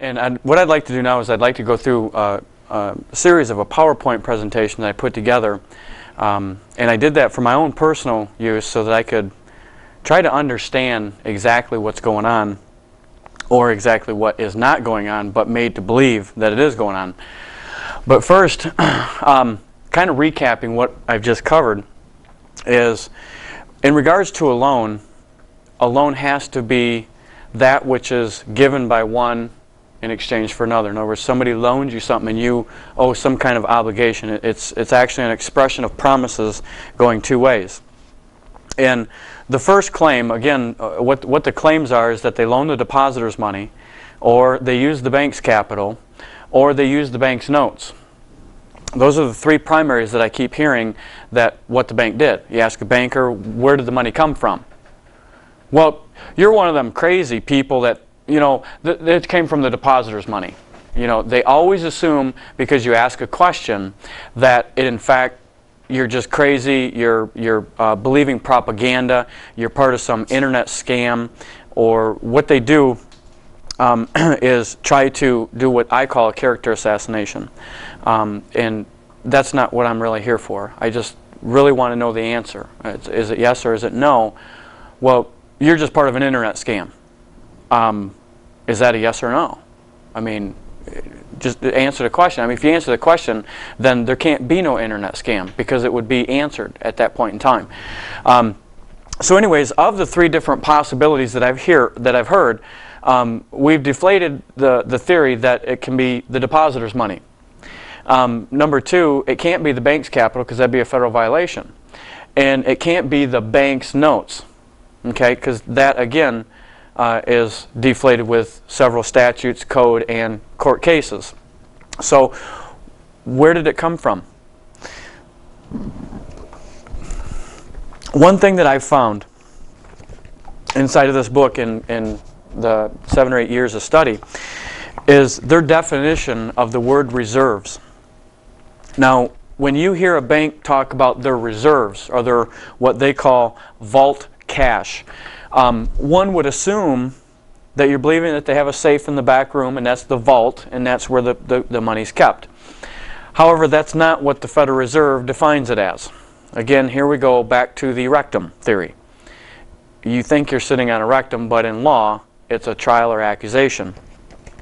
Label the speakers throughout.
Speaker 1: And I'd, what I'd like to do now is I'd like to go through uh, a series of a PowerPoint presentation that I put together. Um, and I did that for my own personal use so that I could try to understand exactly what's going on or exactly what is not going on, but made to believe that it is going on. But first, um, kind of recapping what I've just covered is in regards to a loan, a loan has to be that which is given by one in exchange for another. In other words, somebody loans you something and you owe some kind of obligation. It's, it's actually an expression of promises going two ways. And the first claim, again, uh, what, what the claims are is that they loan the depositors money, or they use the bank's capital, or they use the bank's notes. Those are the three primaries that I keep hearing that what the bank did. You ask a banker, where did the money come from? Well, you're one of them crazy people that, you know, th it came from the depositor's money. You know, they always assume because you ask a question that it in fact you're just crazy, you're, you're uh, believing propaganda, you're part of some internet scam, or what they do um, is try to do what I call a character assassination. Um, and that's not what I'm really here for. I just really want to know the answer. It's, is it yes or is it no? Well, you're just part of an internet scam. Um, is that a yes or no? I mean, just answer the question. I mean, if you answer the question, then there can't be no internet scam because it would be answered at that point in time. Um, so anyways, of the three different possibilities that I've hear that I've heard, um, we've deflated the, the theory that it can be the depositor's money. Um, number two, it can't be the bank's capital because that'd be a federal violation. And it can't be the bank's notes, okay, because that, again, uh, is deflated with several statutes, code, and court cases. So where did it come from? One thing that I've found inside of this book in, in the seven or eight years of study is their definition of the word reserves. Now, when you hear a bank talk about their reserves or their what they call vault cash, um, one would assume that you're believing that they have a safe in the back room and that's the vault and that's where the, the, the money's kept. However, that's not what the Federal Reserve defines it as. Again, here we go back to the rectum theory. You think you're sitting on a rectum, but in law, it's a trial or accusation.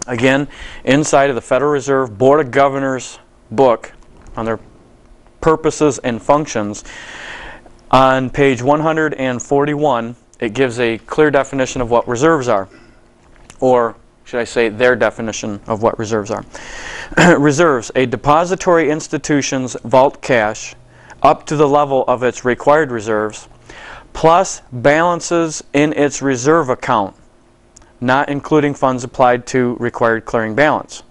Speaker 1: Again, inside of the Federal Reserve Board of Governors book on their purposes and functions, on page 141, it gives a clear definition of what reserves are, or should I say their definition of what reserves are. reserves, a depository institution's vault cash up to the level of its required reserves, plus balances in its reserve account, not including funds applied to required clearing balance.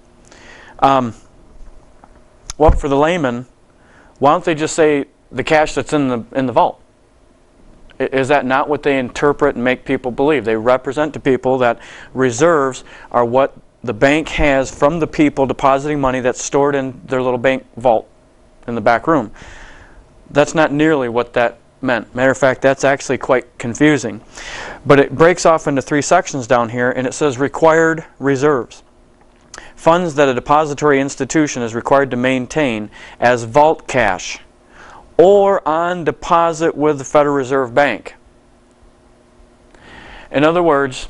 Speaker 1: Um, well, for the layman, why don't they just say the cash that's in the in the vault? Is that not what they interpret and make people believe? They represent to people that reserves are what the bank has from the people depositing money that's stored in their little bank vault in the back room. That's not nearly what that meant. Matter of fact, that's actually quite confusing. But it breaks off into three sections down here, and it says required reserves. Funds that a depository institution is required to maintain as vault cash or on deposit with the Federal Reserve Bank. In other words,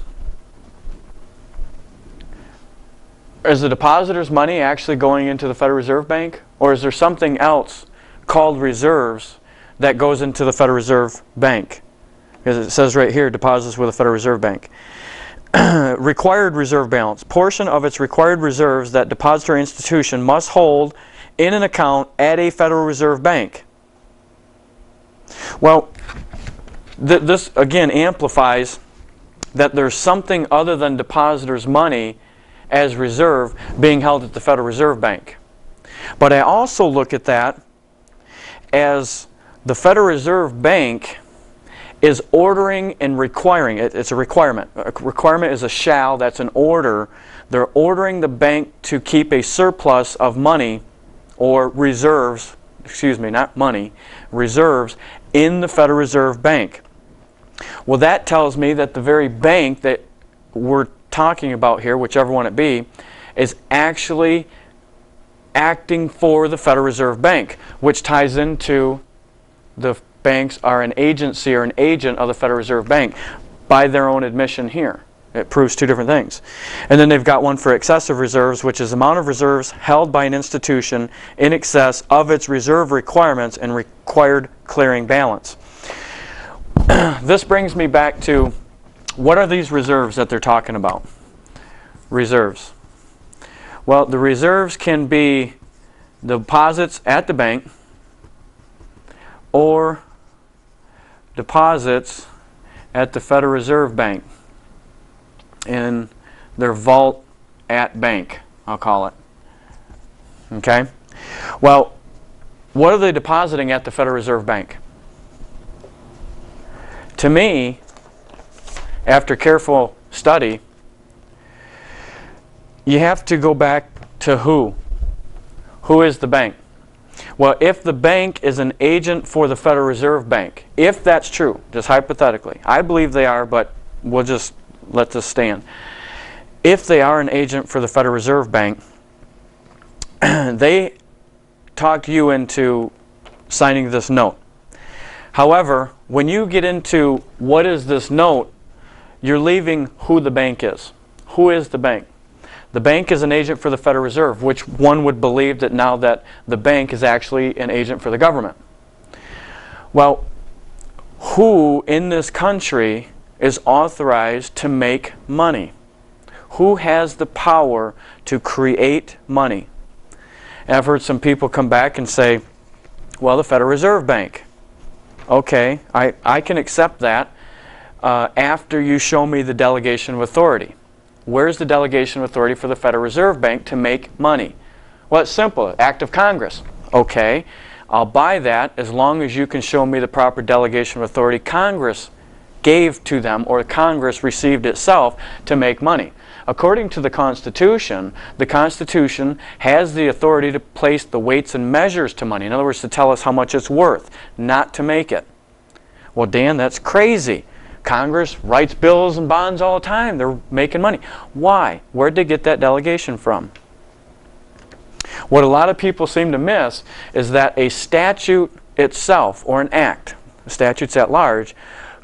Speaker 1: is the depositor's money actually going into the Federal Reserve Bank? Or is there something else called reserves that goes into the Federal Reserve Bank? Because it says right here, deposits with the Federal Reserve Bank. required reserve balance. Portion of its required reserves that depository institution must hold in an account at a Federal Reserve Bank. Well, th this again amplifies that there's something other than depositors' money as reserve being held at the Federal Reserve Bank. But I also look at that as the Federal Reserve Bank is ordering and requiring, it, it's a requirement. A requirement is a shall, that's an order. They're ordering the bank to keep a surplus of money or reserves, excuse me, not money, reserves in the Federal Reserve Bank. Well, that tells me that the very bank that we're talking about here, whichever one it be, is actually acting for the Federal Reserve Bank, which ties into the banks are an agency or an agent of the Federal Reserve Bank by their own admission here. It proves two different things. And then they've got one for excessive reserves, which is amount of reserves held by an institution in excess of its reserve requirements and required clearing balance. this brings me back to what are these reserves that they're talking about? Reserves. Well, the reserves can be deposits at the bank or deposits at the Federal Reserve Bank in their vault at bank, I'll call it. Okay? Well, what are they depositing at the Federal Reserve Bank? To me, after careful study, you have to go back to who? Who is the bank? Well, if the bank is an agent for the Federal Reserve Bank, if that's true, just hypothetically, I believe they are, but we'll just let this stand. If they are an agent for the Federal Reserve Bank, they talked you into signing this note. However, when you get into what is this note, you're leaving who the bank is. Who is the bank? The bank is an agent for the Federal Reserve, which one would believe that now that the bank is actually an agent for the government. Well, who in this country is authorized to make money? Who has the power to create money? And I've heard some people come back and say, well, the Federal Reserve Bank. Okay, I, I can accept that uh, after you show me the delegation of authority. Where's the delegation of authority for the Federal Reserve Bank to make money? Well, it's simple. Act of Congress. Okay, I'll buy that as long as you can show me the proper delegation of authority Congress gave to them or Congress received itself to make money. According to the Constitution, the Constitution has the authority to place the weights and measures to money. In other words, to tell us how much it's worth, not to make it. Well, Dan, that's crazy. Congress writes bills and bonds all the time. They're making money. Why? Where'd they get that delegation from? What a lot of people seem to miss is that a statute itself, or an act, statutes at large,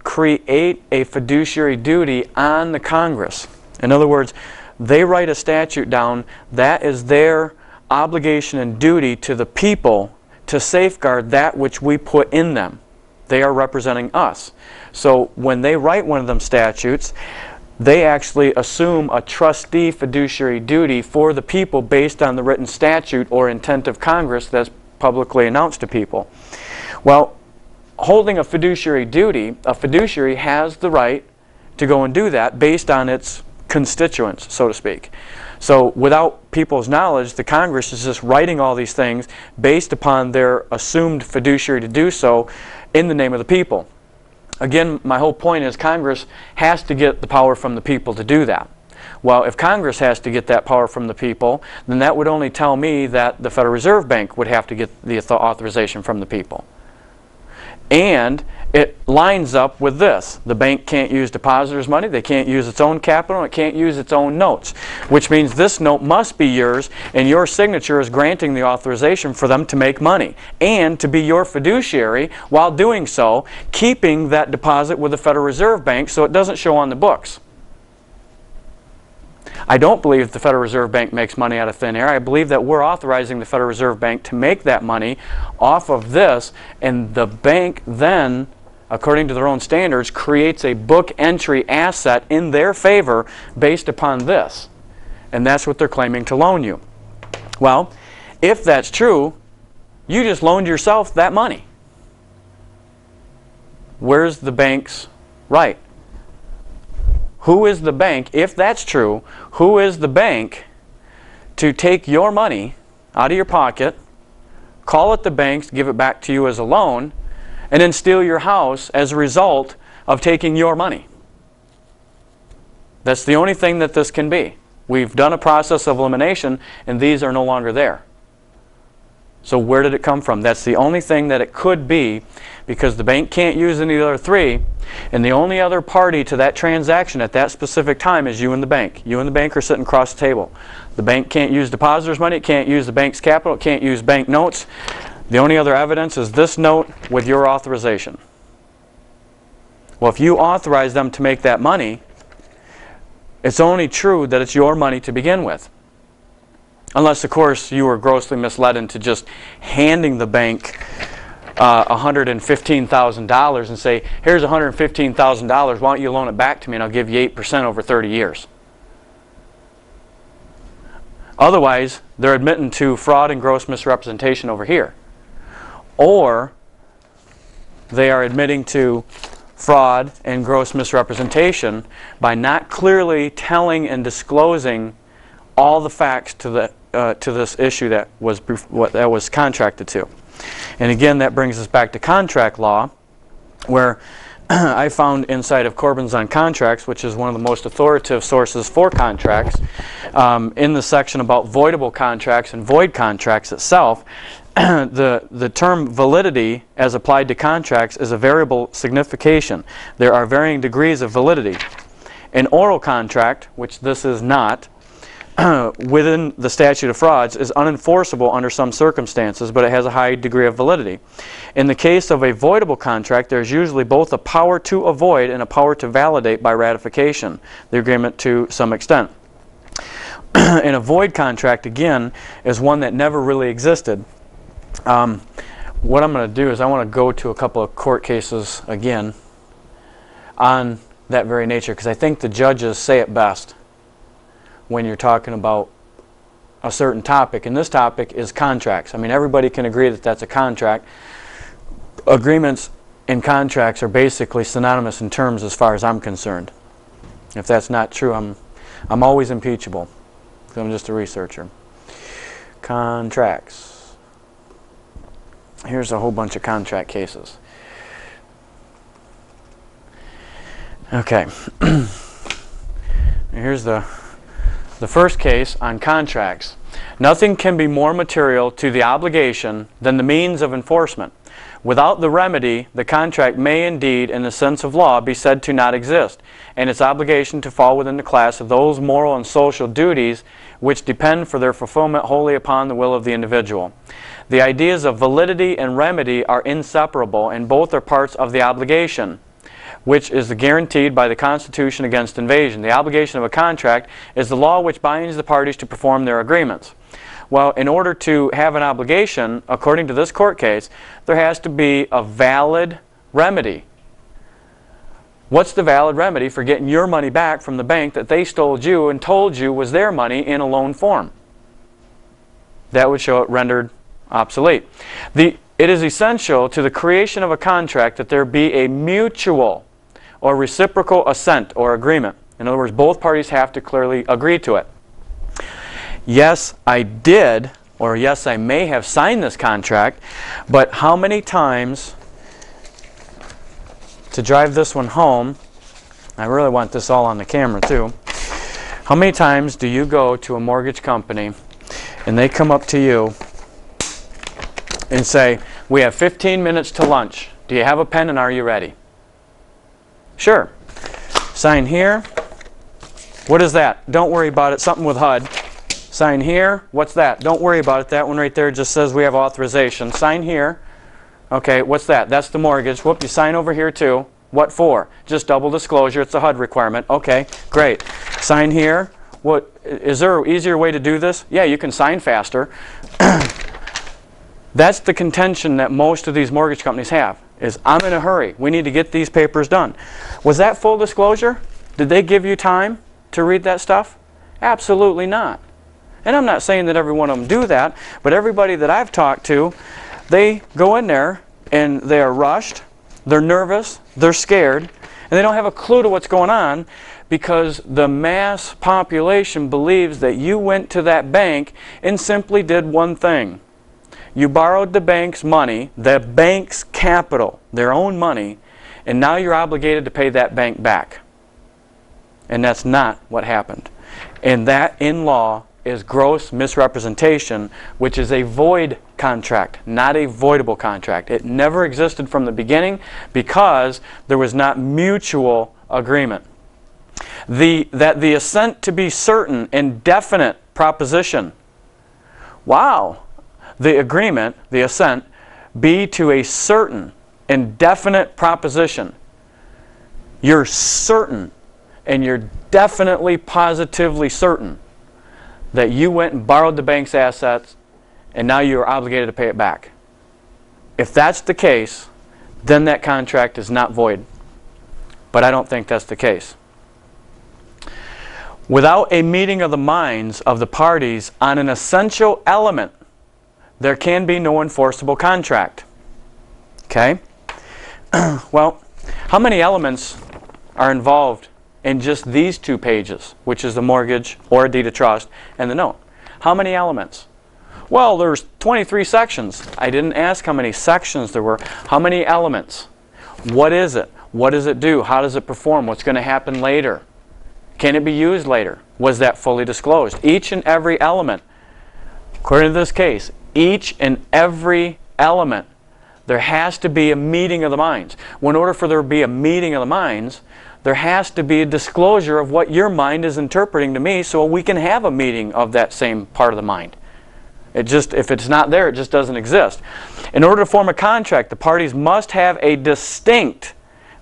Speaker 1: create a fiduciary duty on the Congress. In other words, they write a statute down, that is their obligation and duty to the people to safeguard that which we put in them. They are representing us. So when they write one of them statutes, they actually assume a trustee fiduciary duty for the people based on the written statute or intent of Congress that's publicly announced to people. Well, holding a fiduciary duty, a fiduciary has the right to go and do that based on its constituents, so to speak. So without people's knowledge, the Congress is just writing all these things based upon their assumed fiduciary to do so in the name of the people. Again, my whole point is Congress has to get the power from the people to do that. Well, if Congress has to get that power from the people, then that would only tell me that the Federal Reserve Bank would have to get the authorization from the people. And it lines up with this. The bank can't use depositors' money, they can't use its own capital, it can't use its own notes, which means this note must be yours and your signature is granting the authorization for them to make money and to be your fiduciary while doing so, keeping that deposit with the Federal Reserve Bank so it doesn't show on the books. I don't believe the Federal Reserve Bank makes money out of thin air. I believe that we're authorizing the Federal Reserve Bank to make that money off of this, and the bank then, according to their own standards, creates a book entry asset in their favor based upon this. And that's what they're claiming to loan you. Well, if that's true, you just loaned yourself that money. Where's the bank's right? Who is the bank, if that's true, who is the bank to take your money out of your pocket, call it the bank's, give it back to you as a loan, and then steal your house as a result of taking your money? That's the only thing that this can be. We've done a process of elimination, and these are no longer there. So where did it come from? That's the only thing that it could be because the bank can't use any other three and the only other party to that transaction at that specific time is you and the bank. You and the bank are sitting across the table. The bank can't use depositors' money, it can't use the bank's capital, it can't use bank notes. The only other evidence is this note with your authorization. Well, if you authorize them to make that money, it's only true that it's your money to begin with. Unless, of course, you were grossly misled into just handing the bank uh, $115,000 and say, here's $115,000, why don't you loan it back to me and I'll give you 8% over 30 years. Otherwise, they're admitting to fraud and gross misrepresentation over here. Or they are admitting to fraud and gross misrepresentation by not clearly telling and disclosing all the facts to the uh, to this issue that was what that was contracted to. And again, that brings us back to contract law, where I found inside of Corbin's on Contracts, which is one of the most authoritative sources for contracts, um, in the section about voidable contracts and void contracts itself, the, the term validity as applied to contracts is a variable signification. There are varying degrees of validity. An oral contract, which this is not, within the statute of frauds is unenforceable under some circumstances, but it has a high degree of validity. In the case of a voidable contract, there's usually both a power to avoid and a power to validate by ratification, the agreement to some extent. and a void contract, again, is one that never really existed. Um, what I'm going to do is I want to go to a couple of court cases again on that very nature because I think the judges say it best when you're talking about a certain topic. And this topic is contracts. I mean, everybody can agree that that's a contract. Agreements and contracts are basically synonymous in terms as far as I'm concerned. If that's not true, I'm, I'm always impeachable. Because I'm just a researcher. Contracts. Here's a whole bunch of contract cases. Okay. Here's the the first case on contracts. Nothing can be more material to the obligation than the means of enforcement. Without the remedy, the contract may indeed, in the sense of law, be said to not exist, and its obligation to fall within the class of those moral and social duties which depend for their fulfillment wholly upon the will of the individual. The ideas of validity and remedy are inseparable, and both are parts of the obligation which is guaranteed by the Constitution against invasion. The obligation of a contract is the law which binds the parties to perform their agreements. Well, in order to have an obligation, according to this court case, there has to be a valid remedy. What's the valid remedy for getting your money back from the bank that they stole you and told you was their money in a loan form? That would show it rendered obsolete. The, it is essential to the creation of a contract that there be a mutual or reciprocal assent or agreement. In other words, both parties have to clearly agree to it. Yes, I did, or yes, I may have signed this contract, but how many times, to drive this one home, I really want this all on the camera too, how many times do you go to a mortgage company and they come up to you and say, we have 15 minutes to lunch. Do you have a pen and are you ready? Sure. Sign here. What is that? Don't worry about it. Something with HUD. Sign here. What's that? Don't worry about it. That one right there just says we have authorization. Sign here. Okay, what's that? That's the mortgage. Whoop, you sign over here too. What for? Just double disclosure. It's a HUD requirement. Okay, great. Sign here. What is there an easier way to do this? Yeah, you can sign faster. That's the contention that most of these mortgage companies have is I'm in a hurry. We need to get these papers done. Was that full disclosure? Did they give you time to read that stuff? Absolutely not. And I'm not saying that every one of them do that, but everybody that I've talked to, they go in there and they are rushed, they're nervous, they're scared, and they don't have a clue to what's going on because the mass population believes that you went to that bank and simply did one thing. You borrowed the bank's money, the bank's capital, their own money, and now you're obligated to pay that bank back. And that's not what happened. And that, in law, is gross misrepresentation, which is a void contract, not a voidable contract. It never existed from the beginning because there was not mutual agreement. The, that the assent to be certain and definite proposition. Wow. The agreement, the assent, be to a certain and definite proposition. You're certain and you're definitely, positively certain that you went and borrowed the bank's assets and now you are obligated to pay it back. If that's the case, then that contract is not void. But I don't think that's the case. Without a meeting of the minds of the parties on an essential element, there can be no enforceable contract. Okay? well, how many elements are involved in just these two pages, which is the mortgage or a deed of trust and the note? How many elements? Well, there's 23 sections. I didn't ask how many sections there were. How many elements? What is it? What does it do? How does it perform? What's going to happen later? Can it be used later? Was that fully disclosed? Each and every element, according to this case, each and every element, there has to be a meeting of the minds. Well, in order for there to be a meeting of the minds, there has to be a disclosure of what your mind is interpreting to me so we can have a meeting of that same part of the mind. It just, if it's not there, it just doesn't exist. In order to form a contract, the parties must have a distinct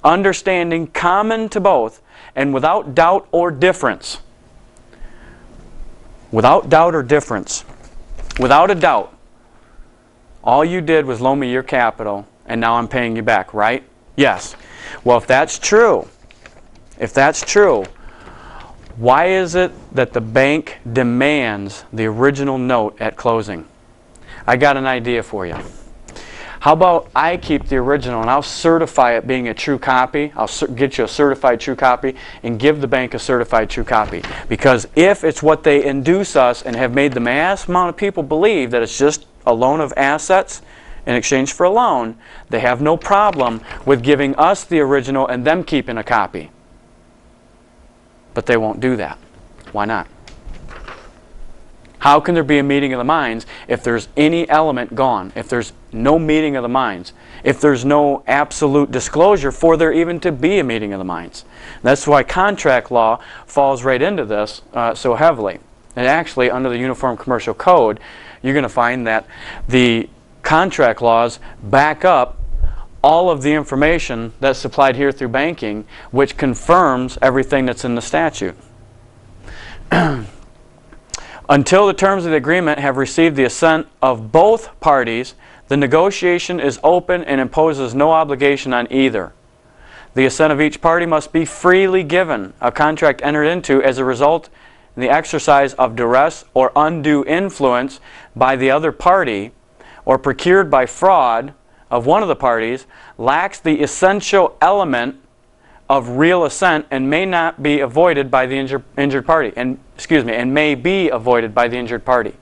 Speaker 1: understanding common to both and without doubt or difference. Without doubt or difference. Without a doubt, all you did was loan me your capital and now I'm paying you back, right? Yes. Well, if that's true, if that's true, why is it that the bank demands the original note at closing? I got an idea for you. How about I keep the original and I'll certify it being a true copy. I'll get you a certified true copy and give the bank a certified true copy. Because if it's what they induce us and have made the mass amount of people believe that it's just a loan of assets in exchange for a loan, they have no problem with giving us the original and them keeping a copy. But they won't do that. Why not? How can there be a meeting of the minds if there's any element gone, if there's no meeting of the minds, if there's no absolute disclosure for there even to be a meeting of the minds? That's why contract law falls right into this uh, so heavily. And actually, under the Uniform Commercial Code, you're going to find that the contract laws back up all of the information that's supplied here through banking, which confirms everything that's in the statute. Until the terms of the agreement have received the assent of both parties, the negotiation is open and imposes no obligation on either. The assent of each party must be freely given. A contract entered into as a result the exercise of duress or undue influence by the other party or procured by fraud of one of the parties lacks the essential element of real assent and may not be avoided by the injured, injured party and excuse me and may be avoided by the injured party.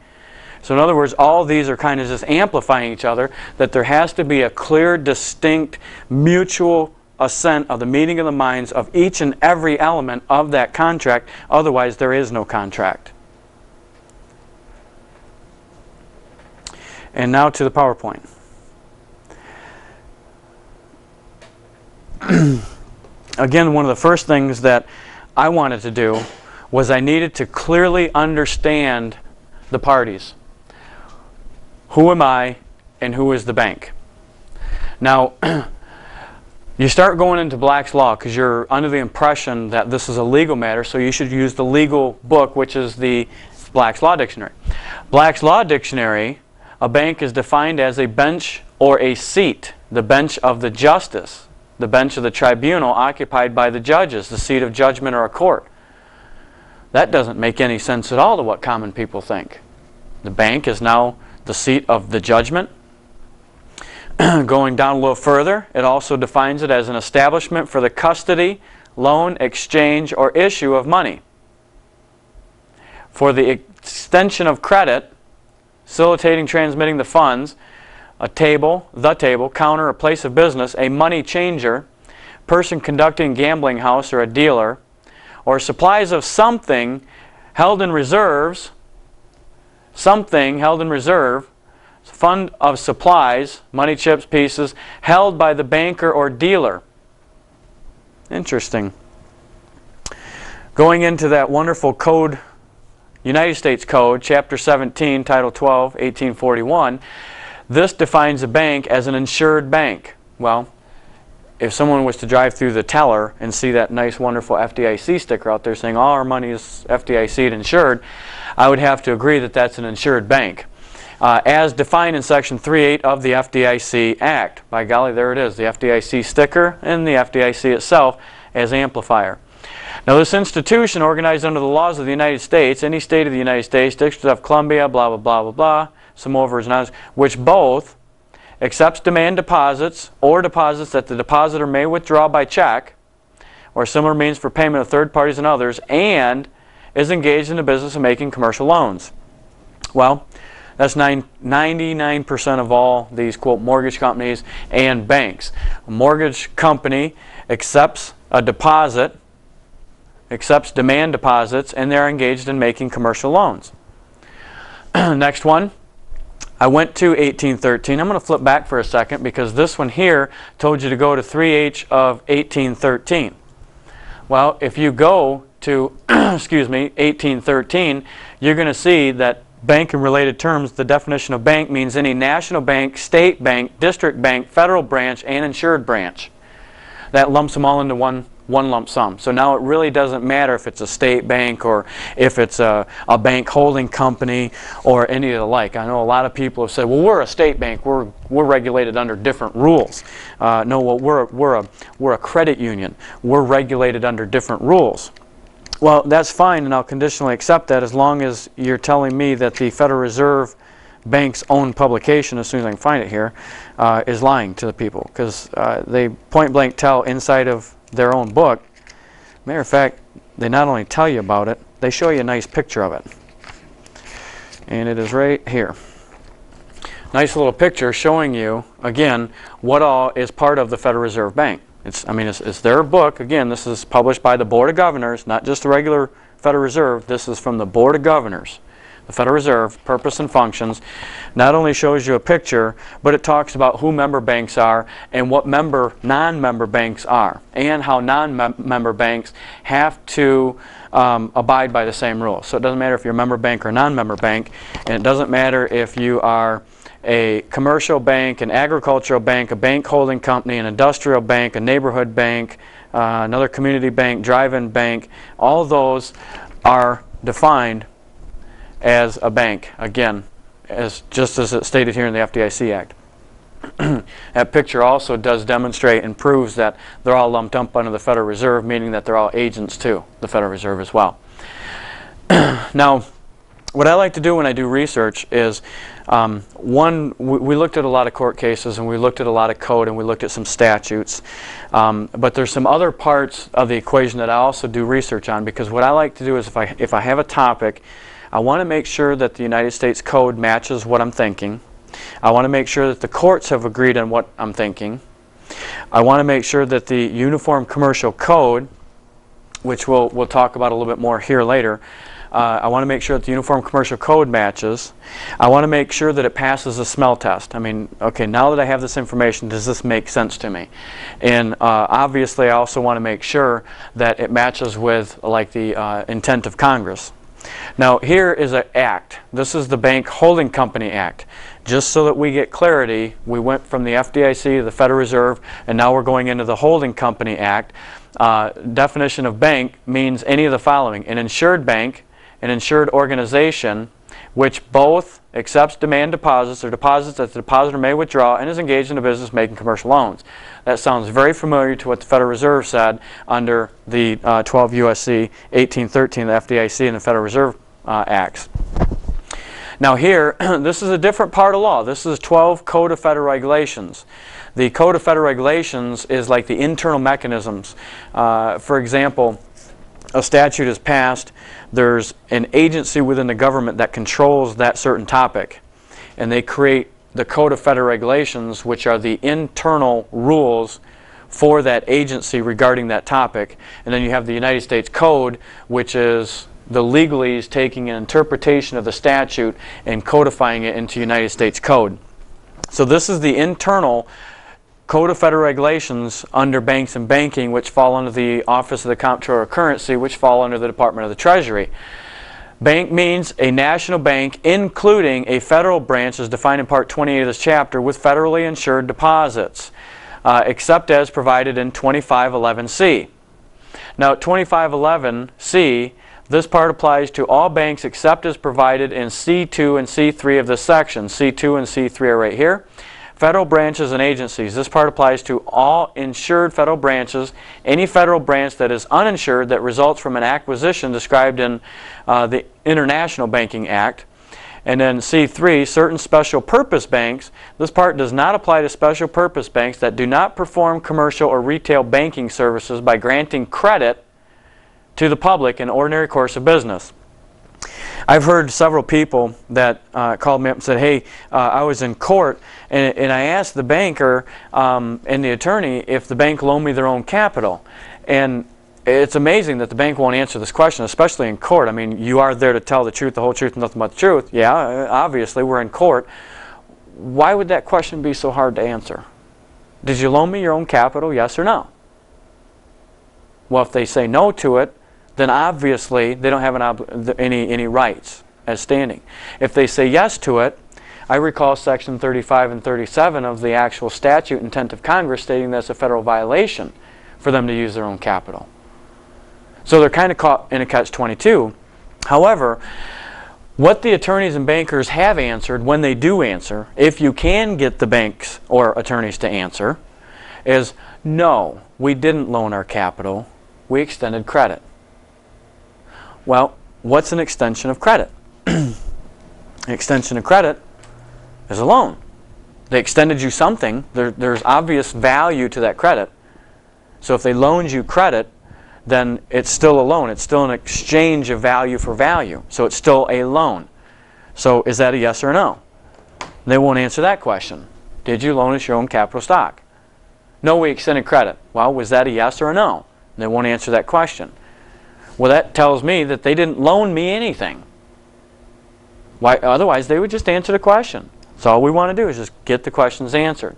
Speaker 1: So in other words all these are kind of just amplifying each other that there has to be a clear distinct mutual assent of the meeting of the minds of each and every element of that contract otherwise there is no contract and now to the PowerPoint again, one of the first things that I wanted to do was I needed to clearly understand the parties. Who am I and who is the bank? Now, you start going into Black's Law because you're under the impression that this is a legal matter, so you should use the legal book, which is the Black's Law Dictionary. Black's Law Dictionary, a bank is defined as a bench or a seat, the bench of the justice the bench of the tribunal occupied by the judges, the seat of judgment or a court. That doesn't make any sense at all to what common people think. The bank is now the seat of the judgment. Going down a little further, it also defines it as an establishment for the custody, loan, exchange, or issue of money. For the extension of credit, facilitating transmitting the funds, a table, the table, counter, a place of business, a money changer, person conducting gambling house or a dealer, or supplies of something held in reserves, something held in reserve, fund of supplies, money, chips, pieces, held by the banker or dealer. Interesting. Going into that wonderful code, United States Code, Chapter 17, Title 12, 1841, this defines a bank as an insured bank. Well, if someone was to drive through the teller and see that nice, wonderful FDIC sticker out there saying all our money is FDIC insured, I would have to agree that that's an insured bank. Uh, as defined in Section 3.8 of the FDIC Act. By golly, there it is, the FDIC sticker and the FDIC itself as amplifier. Now this institution organized under the laws of the United States, any state of the United States, District of Columbia, blah, blah, blah, blah, blah, some overs and others, which both accepts demand deposits or deposits that the depositor may withdraw by check or similar means for payment of third parties and others and is engaged in the business of making commercial loans. Well, that's 99% of all these, quote, mortgage companies and banks. A mortgage company accepts a deposit, accepts demand deposits, and they're engaged in making commercial loans. Next one. I went to 1813. I'm going to flip back for a second because this one here told you to go to 3H of 1813. Well, if you go to, excuse me, 1813, you're going to see that bank and related terms, the definition of bank means any national bank, state bank, district bank, federal branch, and insured branch. That lumps them all into one one lump sum. So now it really doesn't matter if it's a state bank or if it's a, a bank holding company or any of the like. I know a lot of people have said, well, we're a state bank. We're, we're regulated under different rules. Uh, no, well, we're, we're, a, we're a credit union. We're regulated under different rules. Well, that's fine, and I'll conditionally accept that as long as you're telling me that the Federal Reserve Bank's own publication, as soon as I can find it here, uh, is lying to the people. Because uh, they point blank tell inside of their own book. Matter of fact, they not only tell you about it, they show you a nice picture of it. And it is right here. Nice little picture showing you, again, what all is part of the Federal Reserve Bank. It's, I mean, it's, it's their book. Again, this is published by the Board of Governors, not just the regular Federal Reserve. This is from the Board of Governors the Federal Reserve, purpose and functions, not only shows you a picture, but it talks about who member banks are and what member non-member banks are, and how non-member banks have to um, abide by the same rules. So it doesn't matter if you're a member bank or non-member bank, and it doesn't matter if you are a commercial bank, an agricultural bank, a bank holding company, an industrial bank, a neighborhood bank, uh, another community bank, drive-in bank, all those are defined as a bank, again, as just as it's stated here in the FDIC Act. that picture also does demonstrate and proves that they're all lumped up under the Federal Reserve, meaning that they're all agents to the Federal Reserve as well. now, what I like to do when I do research is, um, one, we, we, looked at a lot of court cases and we looked at a lot of code and we looked at some statutes. Um, but there's some other parts of the equation that I also do research on because what I like to do is if I, if I have a topic I want to make sure that the United States Code matches what I'm thinking. I want to make sure that the courts have agreed on what I'm thinking. I want to make sure that the Uniform Commercial Code, which we'll, we'll talk about a little bit more here later, uh, I want to make sure that the Uniform Commercial Code matches. I want to make sure that it passes a smell test. I mean, okay, now that I have this information, does this make sense to me? And uh, obviously, I also want to make sure that it matches with like the uh, intent of Congress. Now here is an act. This is the Bank Holding Company Act. Just so that we get clarity, we went from the FDIC to the Federal Reserve, and now we're going into the Holding Company Act. Uh, definition of bank means any of the following. An insured bank, an insured organization, which both accepts demand deposits or deposits that the depositor may withdraw and is engaged in a business making commercial loans. That sounds very familiar to what the Federal Reserve said under the uh, 12 U.S.C. 1813, the FDIC and the Federal Reserve uh, Acts. Now here, this is a different part of law. This is 12 Code of Federal Regulations. The Code of Federal Regulations is like the internal mechanisms. Uh, for example, a statute is passed, there's an agency within the government that controls that certain topic. And they create the Code of Federal Regulations, which are the internal rules for that agency regarding that topic. And then you have the United States Code, which is the legalese taking an interpretation of the statute and codifying it into United States Code. So this is the internal Code of Federal Regulations under banks and banking, which fall under the Office of the Comptroller of Currency, which fall under the Department of the Treasury. Bank means a national bank, including a federal branch, as defined in Part 28 of this chapter, with federally insured deposits, uh, except as provided in 2511C. Now, 2511C, this part applies to all banks except as provided in C2 and C3 of this section. C2 and C3 are right here. Federal branches and agencies. This part applies to all insured federal branches. Any federal branch that is uninsured that results from an acquisition described in uh, the International Banking Act. And then C3, certain special purpose banks. This part does not apply to special purpose banks that do not perform commercial or retail banking services by granting credit to the public in ordinary course of business. I've heard several people that uh, called me up and said, hey, uh, I was in court and, and I asked the banker um, and the attorney if the bank loaned me their own capital. And it's amazing that the bank won't answer this question, especially in court. I mean, you are there to tell the truth, the whole truth, and nothing but the truth. Yeah, obviously, we're in court. Why would that question be so hard to answer? Did you loan me your own capital, yes or no? Well, if they say no to it, then obviously they don't have any, any rights as standing. If they say yes to it, I recall section 35 and 37 of the actual statute intent of Congress stating that's a federal violation for them to use their own capital. So they're kind of caught in a catch-22. However, what the attorneys and bankers have answered when they do answer, if you can get the banks or attorneys to answer, is no, we didn't loan our capital, we extended credit. Well, what's an extension of credit? an extension of credit is a loan. They extended you something. There, there's obvious value to that credit. So if they loaned you credit, then it's still a loan. It's still an exchange of value for value. So it's still a loan. So is that a yes or a no? They won't answer that question. Did you loan us your own capital stock? No, we extended credit. Well, was that a yes or a no? They won't answer that question. Well, that tells me that they didn't loan me anything. Why, otherwise, they would just answer the question. So all we want to do is just get the questions answered.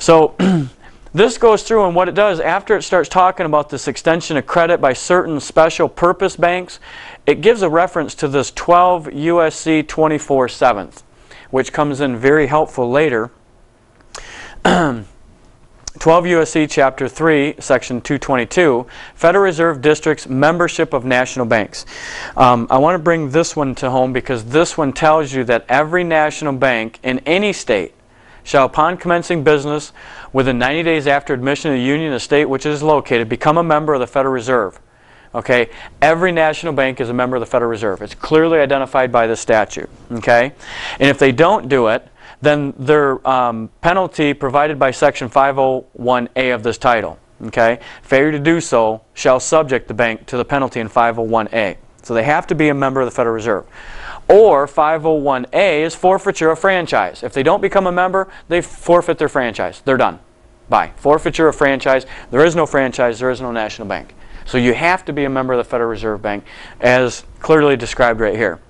Speaker 1: So this goes through and what it does, after it starts talking about this extension of credit by certain special purpose banks, it gives a reference to this 12 USC 24 7th, which comes in very helpful later. 12 U.S.C. Chapter 3, Section 222, Federal Reserve District's membership of national banks. Um, I want to bring this one to home because this one tells you that every national bank in any state shall, upon commencing business within 90 days after admission to the union, the state which it is located, become a member of the Federal Reserve. Okay, every national bank is a member of the Federal Reserve. It's clearly identified by the statute. Okay, and if they don't do it, then their um, penalty provided by Section 501A of this title. Okay? Failure to do so shall subject the bank to the penalty in 501A. So they have to be a member of the Federal Reserve. Or 501A is forfeiture of franchise. If they don't become a member, they forfeit their franchise. They're done. Bye. Forfeiture of franchise. There is no franchise. There is no national bank. So you have to be a member of the Federal Reserve Bank as clearly described right here.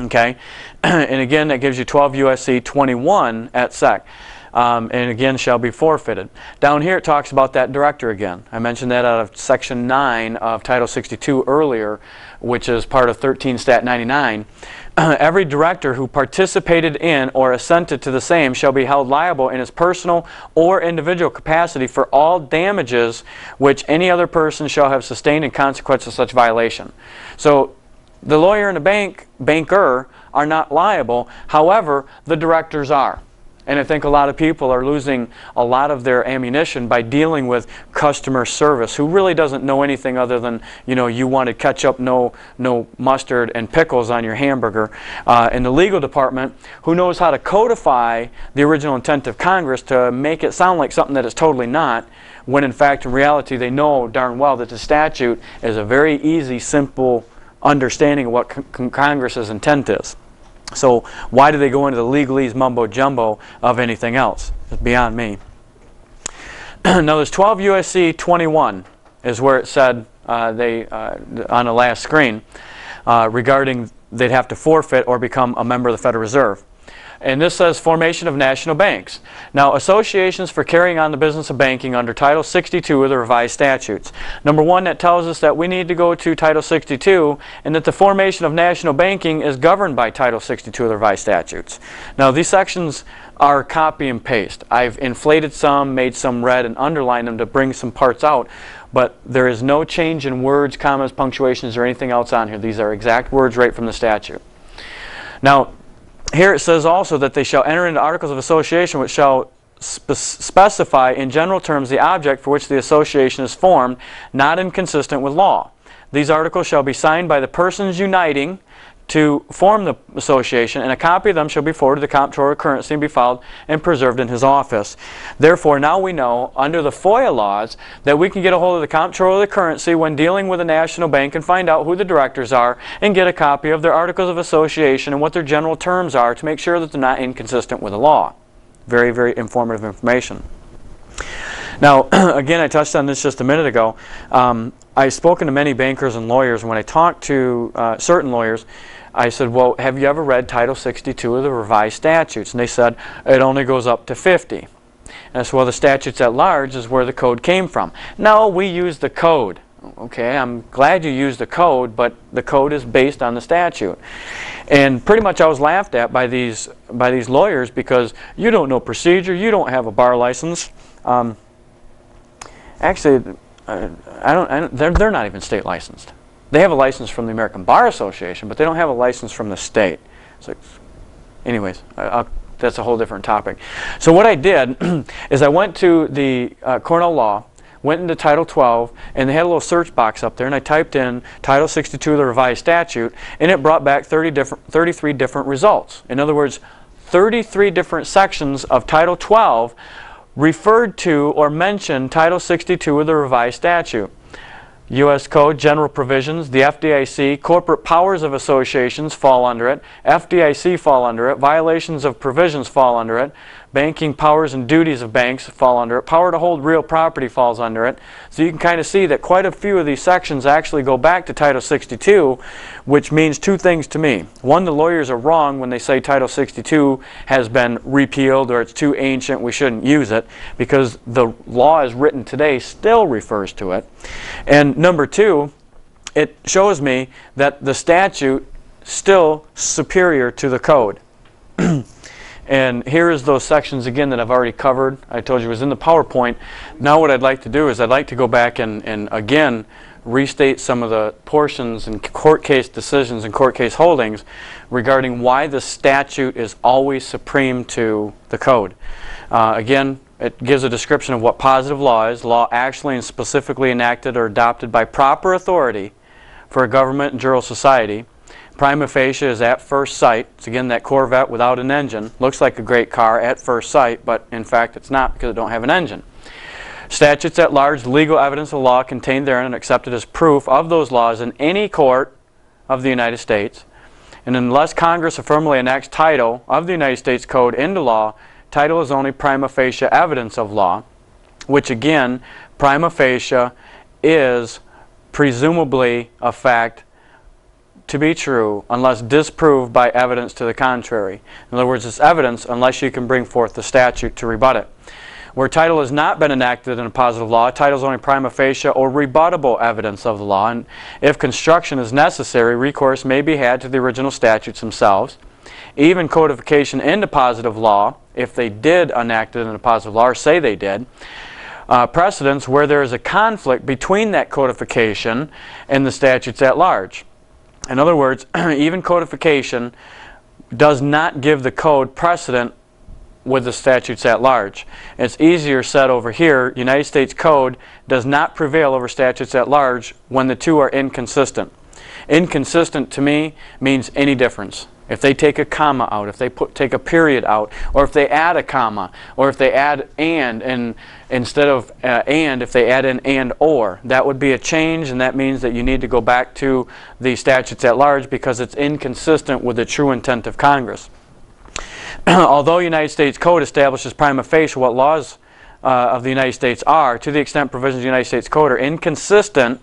Speaker 1: Okay, and again, that gives you 12 USC 21 et seq. Um, and again shall be forfeited. Down here it talks about that director again. I mentioned that out of section 9 of Title 62 earlier, which is part of 13 Stat 99. Every director who participated in or assented to the same shall be held liable in his personal or individual capacity for all damages which any other person shall have sustained in consequence of such violation. So the lawyer and the bank, banker, are not liable. However, the directors are. And I think a lot of people are losing a lot of their ammunition by dealing with customer service who really doesn't know anything other than, you know, you wanted ketchup, no, no mustard, and pickles on your hamburger. Uh, and the legal department who knows how to codify the original intent of Congress to make it sound like something that it's totally not, when in fact, in reality, they know darn well that the statute is a very easy, simple understanding of what con Congress's intent is. So why do they go into the legalese mumbo jumbo of anything else? It's beyond me. now there's 12 USC 21 is where it said uh, they uh, on the last screen. uh, regarding they'd have to forfeit or become a member of the Federal Reserve. And this says formation of national banks. Now, associations for carrying on the business of banking under Title 62 of the revised statutes. Number one, that tells us that we need to go to Title 62 and that the formation of national banking is governed by Title 62 of the revised statutes. Now, these sections are copy and paste. I've inflated some, made some red, and underlined them to bring some parts out. But there is no change in words, commas, punctuations, or anything else on here. These are exact words right from the statute. Now, here it says also that they shall enter into articles of association which shall spe specify in general terms the object for which the association is formed, not inconsistent with law. These articles shall be signed by the persons uniting to form the association, and a copy of them shall be forwarded to the comptroller of currency and be filed and preserved in his office. Therefore, now we know, under the FOIA laws, that we can get a hold of the comptroller of the currency when dealing with a national bank and find out who the directors are and get a copy of their articles of association and what their general terms are to make sure that they're not inconsistent with the law. Very, very informative information. Now, again, I touched on this just a minute ago. Um, I've spoken to many bankers and lawyers, and when I talked to uh, certain lawyers, I said, well, have you ever read Title 62 of the revised statutes? And they said, it only goes up to 50. And I said, well, the statutes at large is where the code came from. No, we use the code. Okay, I'm glad you used the code, but the code is based on the statute. And pretty much I was laughed at by these, by these lawyers because you don't know procedure, you don't have a bar license. Um, actually, I don't, I don't, they're, they're not even state licensed. They have a license from the American Bar Association, but they don't have a license from the state. So, anyways, I, that's a whole different topic. So what I did is I went to the uh, Cornell Law, went into Title 12, and they had a little search box up there, and I typed in Title 62 of the revised statute, and it brought back 30 different, 33 different results. In other words, 33 different sections of Title 12 referred to or mentioned Title 62 of the revised statute. U.S. Code, general provisions, the FDIC, corporate powers of associations fall under it, FDIC fall under it, violations of provisions fall under it, banking powers and duties of banks fall under it, power to hold real property falls under it. So you can kind of see that quite a few of these sections actually go back to Title 62, which means two things to me. One, the lawyers are wrong when they say Title 62 has been repealed or it's too ancient, we shouldn't use it, because the law as written today still refers to it. And number two, it shows me that the statute still superior to the code. And here is those sections again that I've already covered. I told you it was in the PowerPoint. Now what I'd like to do is I'd like to go back and, and again restate some of the portions and court case decisions and court case holdings regarding why the statute is always supreme to the code. Uh, again, it gives a description of what positive law is, law actually and specifically enacted or adopted by proper authority for a government and jural society. Prima facie is at first sight. It's again that Corvette without an engine. Looks like a great car at first sight, but in fact it's not because it don't have an engine. Statutes at large, legal evidence of law contained therein and accepted as proof of those laws in any court of the United States. And unless Congress affirmably enacts title of the United States Code into law, title is only prima facie evidence of law, which again, prima facie is presumably a fact to be true unless disproved by evidence to the contrary. In other words, it's evidence unless you can bring forth the statute to rebut it. Where title has not been enacted in a positive law, title is only prima facie or rebuttable evidence of the law. And if construction is necessary, recourse may be had to the original statutes themselves. Even codification into positive law, if they did enact it in a positive law or say they did, uh, precedents where there is a conflict between that codification and the statutes at large. In other words, even codification does not give the code precedent with the statutes at large. It's easier said over here, United States Code does not prevail over statutes at large when the two are inconsistent. Inconsistent to me means any difference. If they take a comma out, if they put, take a period out, or if they add a comma, or if they add and, and instead of uh, and, if they add an and or, that would be a change, and that means that you need to go back to the statutes at large because it's inconsistent with the true intent of Congress. Although United States Code establishes prima facie what laws uh, of the United States are, to the extent provisions of the United States Code are inconsistent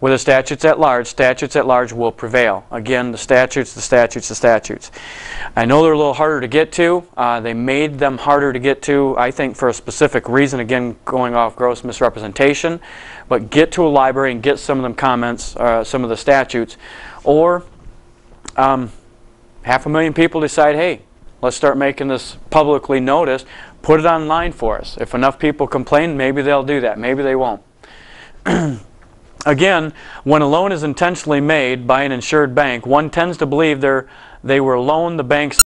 Speaker 1: with the statutes at large, statutes at large will prevail. Again, the statutes, the statutes, the statutes. I know they're a little harder to get to. Uh, they made them harder to get to, I think, for a specific reason. Again, going off gross misrepresentation. But get to a library and get some of them comments, uh, some of the statutes. Or um, half a million people decide, hey, let's start making this publicly noticed. Put it online for us. If enough people complain, maybe they'll do that. Maybe they won't. Again, when a loan is intentionally made by an insured bank, one tends to believe they were loaned the bank's